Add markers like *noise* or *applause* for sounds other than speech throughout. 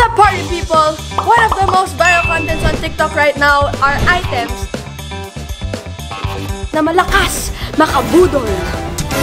up, party people? One of the most viral contents on TikTok right now are items na malakas, makabudol.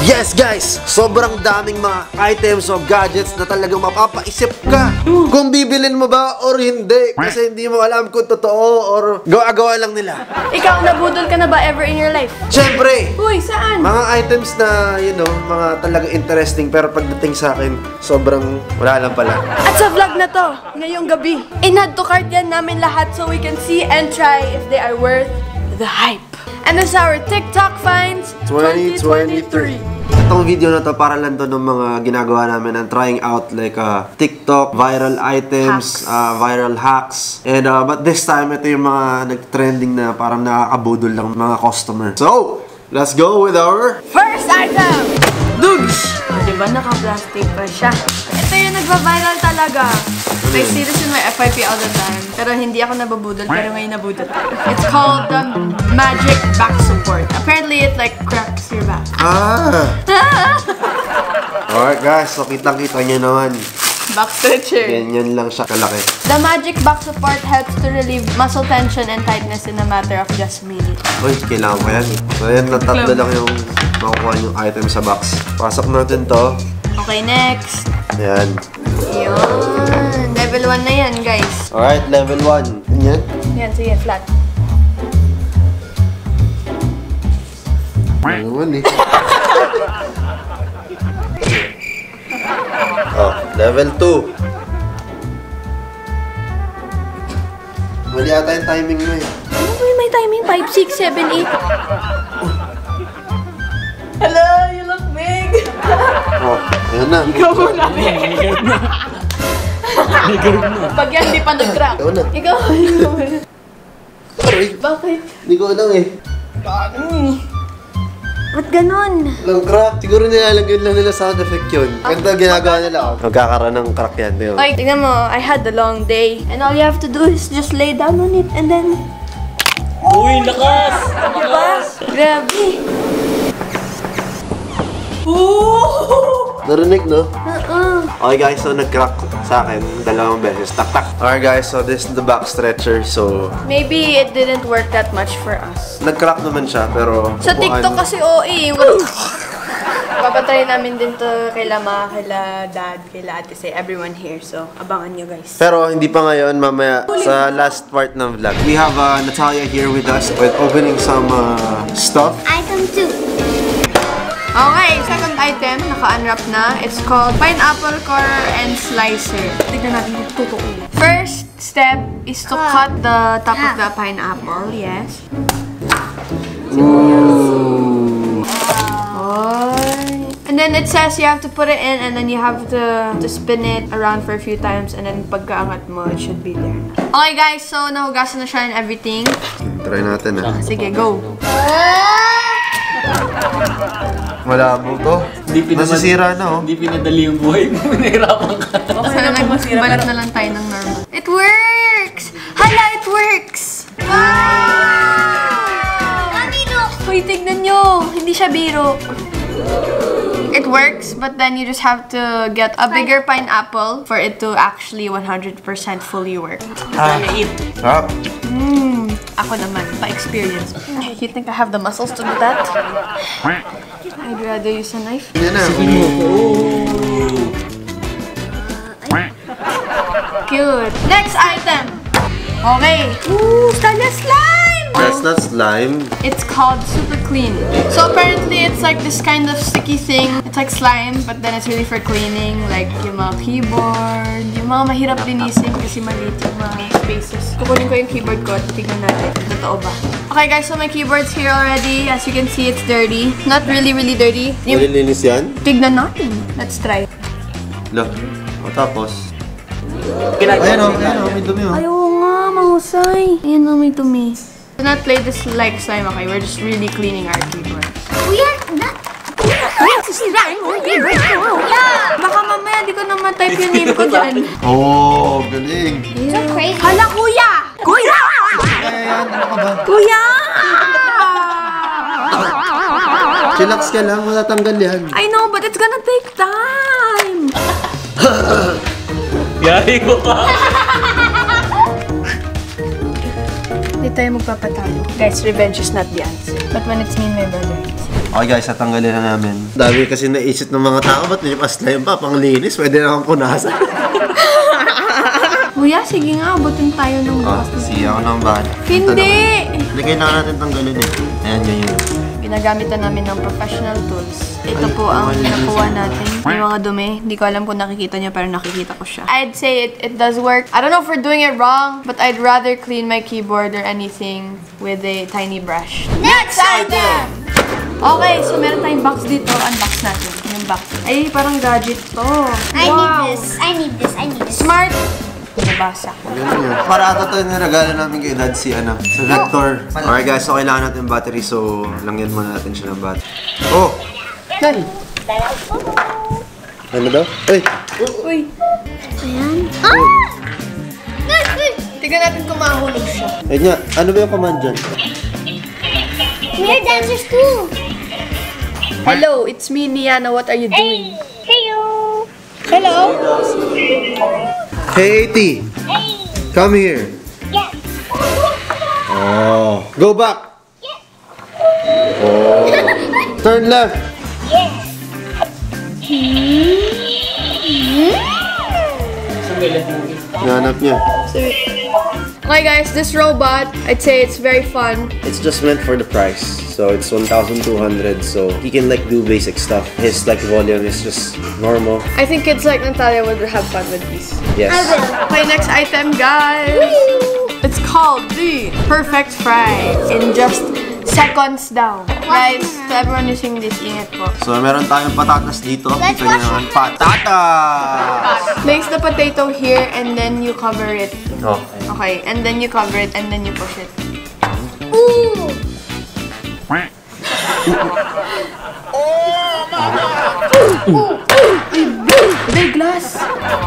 Yes guys! Sobrang daming mga items o gadgets na talagang mapapaisip ka kung bibilin mo ba or hindi. Kasi hindi mo alam kung totoo or gawa-gawa lang nila. Ikaw, nabudol ka na ba ever in your life? Siyempre, Uy, saan? mga items na, you know, mga talagang interesting pero pagdating sa akin, sobrang wala lang pala. At sa vlog na to, ngayong gabi, in-add to cart yan namin lahat so we can see and try if they are worth the hype. And this is our TikTok finds 2023. Itong video na to para lang to ng mga ginagawa namin and trying out like uh, TikTok viral items, Hacks. uh, viral hacks. And uh, but this time ito yung mga nag-trending na parang nakakabudol lang mga customer. So, let's go with our First item! Dudes! Diba naka-plastic pa siya? Ito yung nagpa-viral talaga. I see this in my FYP all the time. Pero hindi ako nababudol, pero ngayon nabudol tayo. It's called the Magic Back Support. Apparently, it like cracks your back. Ah! *laughs* Alright guys, so kitang-kita nyo naman. Back stretcher. Ganyan lang siya kalaki. The Magic Back Support helps to relieve muscle tension and tightness in a matter of just minutes. Uy, kailangan ko yan. So yan, na tatlo lang yung makukuha yung item sa box. Pasok natin to. Okay, next. Ayan. Yun. Level 1 na yan, guys. Alright, level 1. Ganyan. Yan, sige, flat. Ano naman eh. *laughs* oh, level 2. Mali ata yung timing mo eh. Ano ba yung may timing? 5, 6, 7, 8. Hello, you look big. Oh, ayan na. *laughs* Ikaw muna, *laughs* Pag yan, di pa nag-crack. Ikaw na. Ikaw, ikaw. Aray, Bakit? hindi ko alam eh. Ba't ganun? Lang crack. Siguro nilalagyan lang nila sound effect yun. Ganito ginagawa nila. Oh. Magkakaroon ng crack yan. Di ba? Oy, tingnan mo, I had a long day. And all you have to do is just lay down on it and then... Uy, lakas! Diba? Grabe. Narinig, no? Uh-uh. Okay guys, so nag-crack sa akin dalawang beses. Tak tak. Alright guys, so this is the back stretcher. So, Maybe it didn't work that much for us. nag-crack naman siya pero... Sa kung TikTok kasi OE. What? Papatry namin din to kay Lama, kay La Dad, kay La Ate Say, everyone here. So, abangan nyo guys. Pero hindi pa ngayon, mamaya sa last part ng vlog. We have uh, Natalia here with us with opening some uh, stuff. Item 2. Okay, second item, naka-unwrap na. It's called Pineapple Corer and Slicer. Tignan natin yung totoo. First step is to cut the top of the pineapple, yes. Oy. And then it says you have to put it in and then you have to, to spin it around for a few times and then pagkaangat mo, it should be there. Okay guys, so nahugasan na siya and everything. Try natin ah. Sige, go. Malabo to. Hindi pinaman- Nasisira na oh. Hindi pinadali yung buhay mo. *laughs* Nahirapan ka. Okay na nagbalat na lang tayo ng normal. It works! Hala, it works! Wow! Uy, tignan nyo! Hindi siya biro. It works, but then you just have to get a bigger pineapple for it to actually 100% fully work. Sarap. Mm, ako naman, pa-experience. You think I have the muscles to do that? I'd rather use a knife. Yan na. Cute. Next item. Okay. Ooh, Stella slime! That's not slime. It's called Super Clean. So apparently it's like this kind of sticky thing. It's like slime, but then it's really for cleaning. Like yung mga keyboard, yung mga mahirap linisin kasi maliit yung mga spaces. Kukunin ko yung keyboard ko at tignan natin. Totoo ba? Okay guys, so my keyboard's here already. As you can see, it's dirty. Not really, really dirty. Yung, Nililinis yan? tignan natin. Let's try. Lo. O tapos. Ayan o, ayan o, may dumi oh. o. Ay, oo nga, mahusay. Ayan na, may dumi. Do not play this like slime, okay? We're just really cleaning our keyboard. Kuya, na... Kuya, sisirain mo. Kuya! Baka mamaya di ko na ma-type yung name ko dyan. *laughs* Oh, galing. So crazy. Hala, kuya! Kuya! Kuya! Chillax ka lang, matatanggal yan. I know, but it's gonna take time. *laughs* Yari ko ka. *laughs* tayo magpapatalo. Guys, revenge is not the answer. But when it's me and my brother, Okay guys, tatanggalin na namin. Dami kasi naisip ng mga tao, ba't nilipas na yun pa? Panglinis, pwede na akong punasan. *laughs* Kuya, sige nga, abutin tayo ng oh, bukas. siya ako ng bahan. Hindi! Hindi kailangan natin tanggalin eh. Ayan, yun yun. Ginagamitan namin ng professional tools. Ito po ang nakuha natin. Yung mga dumi. Hindi ko alam kung nakikita niyo pero nakikita ko siya. I'd say it, it does work. I don't know if we're doing it wrong, but I'd rather clean my keyboard or anything with a tiny brush. Next item! Okay, so meron tayong box dito. Unbox natin. Yung box. Ay, parang gadget to. I Wow. need this. I need this. I need this. Smart! Nabasa. Ganun yun. Para ata to yung regalo namin kay Dad si ano, sa Vector. Alright guys, so kailangan natin battery so langyan muna natin siya ng battery. Oh! Dali. Ano daw? Ay! Uy, Ayan. Ah! Guys, guys. tignan natin kung mahulog siya. Ayun nga, ano ba yung command dyan? We're dancers too. Hello, it's me, Niana. What are you doing? Heyo. Hello? Hey, AT! Come here! Yes. Oh. Go back! Oh. Turn left! Yes. Nanap niya. Okay guys, this robot, I'd say it's very fun. It's just meant for the price. So it's 1,200 so he can like do basic stuff. His like volume is just normal. I think kids like Natalia would have fun with these. Yes. Okay, next item guys. It's called the Perfect Fry in just seconds down. Guys, to everyone using this, ingat po. So meron tayong patatas dito. Let's Kita niyo wash naman, patatas! Place the potato here and then you cover it. Oh. Okay, and then you cover it and then you push it. Ooh. Big glass!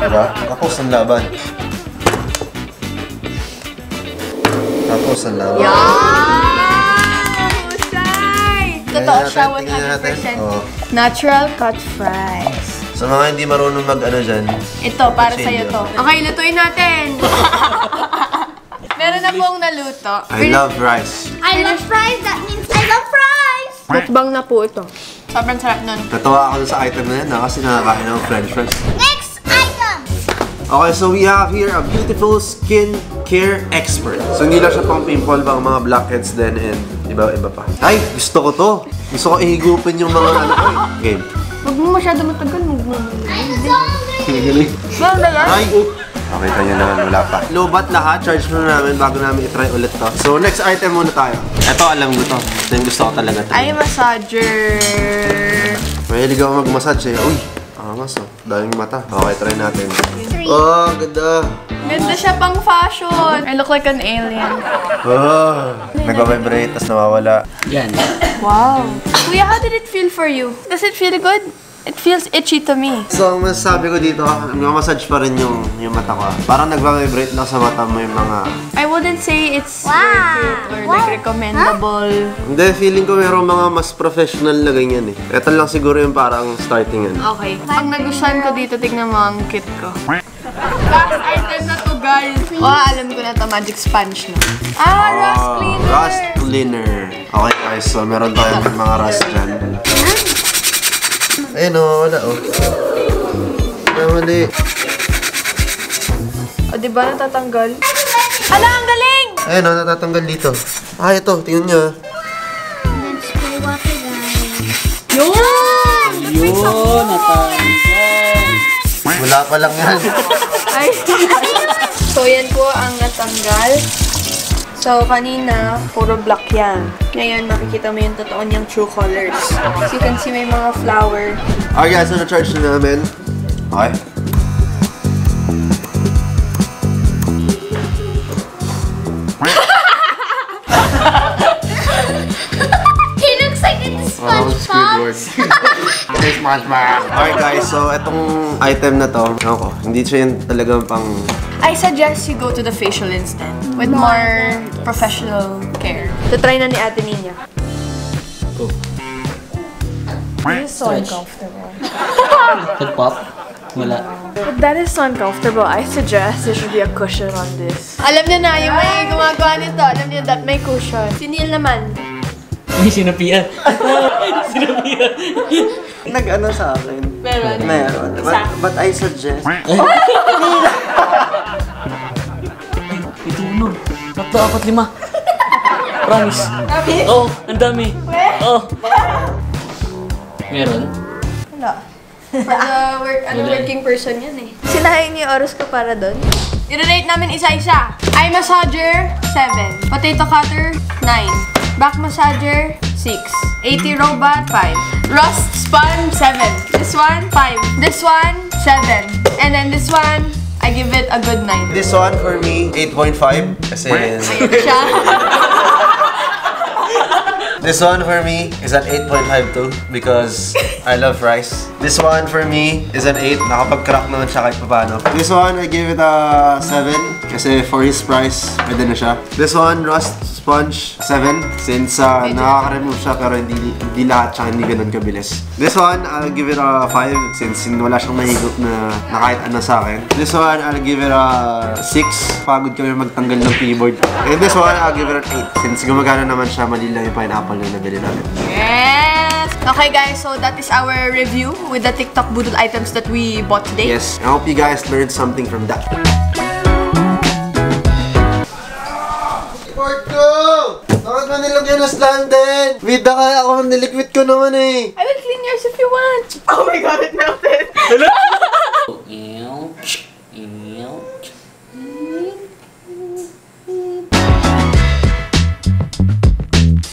Diba? Tapos ang laban. Tapos ang laban. Husay! Totoo siya, tingnan natin. 100%. Oh. Natural cut fries. Sa mga hindi marunong mag ano dyan, Ito, para Kasi sa'yo yun. to. Okay, lutuin natin! *laughs* Meron na pong naluto. I love rice. I love fries. That means I love fries. Mukbang na po ito. Sobrang sarap nun. Natawa ako sa item na yan ha, kasi nakakain ng french fries. Next item. Okay, so we have here a beautiful skin care expert. So hindi lang siya pang pimple, bang mga blackheads din and iba iba pa. Ay, gusto ko to. Gusto ko ihigupin yung mga ano ko eh. Game. Huwag mo masyado matagal. Huwag mo. I'm a zombie. Kinikilig. Meron na yan? Ay! Okay, kanya naman, wala pa. Lobat lahat, charge muna namin bago namin itry ulit to. So, next item muna tayo. Ito, alam ko to. Ito yung gusto ko talaga. to. Ay, massager. Mahilig ako mag-massage eh. Uy, angas oh. Daming mata. Okay, try natin. Oh, ganda. Ganda siya pang fashion. I look like an alien. Oh, nagbabibrate, tas nawawala. Yan. Wow. Kuya, how did it feel for you? Does it feel good? It feels itchy to me. So, ang masasabi ko dito, massage pa rin yung, yung mata ko. ah. Parang nagbabibrate lang sa mata mo yung mga... I wouldn't say it's Wow. worth it or like Wow. recommendable. Hindi, feeling ko mayroong mga mas professional na ganyan eh. Ito lang siguro yung parang starting yan. Okay. Pag nagustuhan ko dito, tignan mo ang cute ko. Last item guys. Oh, alam ko na to. Magic sponge na. Ah, rust Oh, cleaner. Rust cleaner. Okay guys, so meron tayong mga rust dyan. Ayun o, wala o. Ay, mali. O, di ba natatanggal? Ala, ang galing! Ayun o, natatanggal dito. Ah, ito, tingnan nyo. ah. Let's play water, guys. Yun! Yun, natanggal. Wala pa lang yan. Ay. *laughs* po ang natanggal. So, kanina, puro black yan. Ngayon, makikita mo yung totoo niyang true colors. As you can see, may mga flower. Okay guys, so na-charge na namin. Okay. *laughs* He looks like it's SpongeBob. Hey, SpongeBob. Okay guys, so itong item na to, ako, hindi siya yung talagang pang... I suggest you go to the facial instead with more professional care. To try na ni Ate Nina. Go. This is so uncomfortable. *laughs* Nag-pop. Wala. If that is so uncomfortable, I suggest there should be a cushion on this. Alam niyo na, yung may gumagawa nito, alam niyo that may cushion. Si Neil naman. May sinapian. *laughs* sinapian. Nag-ano sa akin? Meron. Meron. But, but I suggest... *laughs* Ito Tatlo, apat, lima. Promise. Oo, oh, ang dami. Oo. Oh. Meron? Wala. For the work, ano, working person yan eh. Sinahin niyo yung oras ko para doon? I-rate namin isa-isa. Eye massager, 7. Potato cutter, 9. Back massager, 6. 80 robot, 5. Rust spun, 7. This one, 5. This one, 7. And then this one, I give it a good 9. This one for me, 8.5. Kasi... Ayun siya. *laughs* This one for me is an 8.5 too because I love rice. This one for me is an 8. Nakapag-crack naman siya kahit paano. This one, I give it a 7 kasi for his price, pwede na siya. This one, rust sponge, 7 since uh, nakaka-remove siya pero hindi, hindi lahat siya hindi ganun kabilis. This one, I'll give it a 5 since wala siyang mahigop na, na kahit ano sa akin. This one, I'll give it a 6. Pagod kami magtanggal ng keyboard. And this one, I'll give it an 8 since gumagana naman siya, mali lang yung pineapple na nabili namin. Yes! Okay guys, so that is our review with the TikTok budol items that we bought today. Yes, I hope you guys learned something from that. Report ko! Bakit mo nilagyan ng slime din? Bida kaya ako, niliquid ko naman eh. I will clean yours if you want. Oh my god, it melted! And